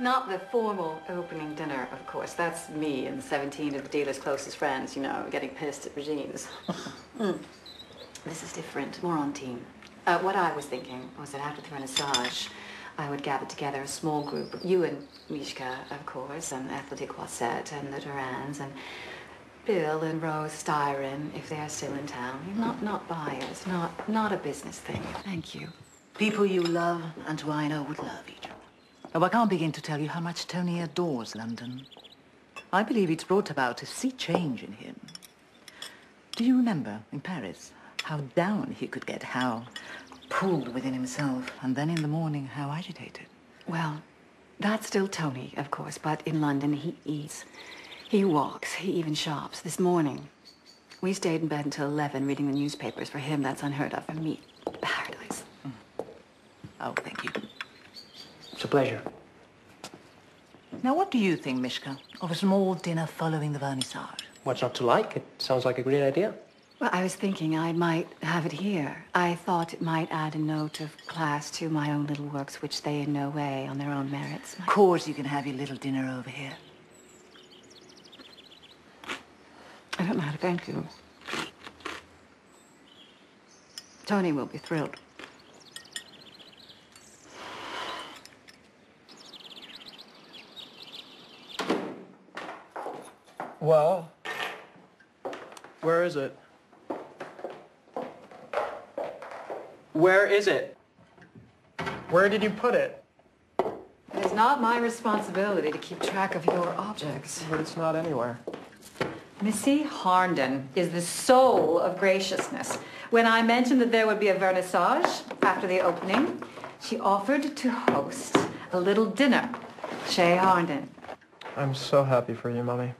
Not the formal opening dinner, of course. That's me and 17 of the dealer's closest friends, you know, getting pissed at Régine's. Mm. This is different, more on team. Uh, what I was thinking was that after the vernissage, I would gather together a small group. You and Mishka, of course, and Ethel de Croisset, and the Durans, and Bill and Rose Styron, if they're still in town. Not, not buyers, not, not a business thing. Thank you. People you love and who I know would love other. Oh, I can't begin to tell you how much Tony adores London. I believe it's brought about a sea change in him. Do you remember in Paris how down he could get, how pulled within himself, and then in the morning how agitated? Well, that's still Tony, of course, but in London he eats, he walks, he even shops. This morning, we stayed in bed until 11 reading the newspapers. For him, that's unheard of. For me, paradise. Mm. Oh, thank you. It's a pleasure. Now, what do you think, Mishka, of a small dinner following the vernissage? What's not to like? It sounds like a great idea. Well, I was thinking I might have it here. I thought it might add a note of class to my own little works, which they in no way on their own merits. Of course you can have your little dinner over here. I don't know how to thank you. Tony will be thrilled. Well, where is it? Where is it? Where did you put it? It is not my responsibility to keep track of your objects. But it's not anywhere. Missy Harnden is the soul of graciousness. When I mentioned that there would be a vernissage after the opening, she offered to host a little dinner. Chez Harnden. I'm so happy for you, Mummy.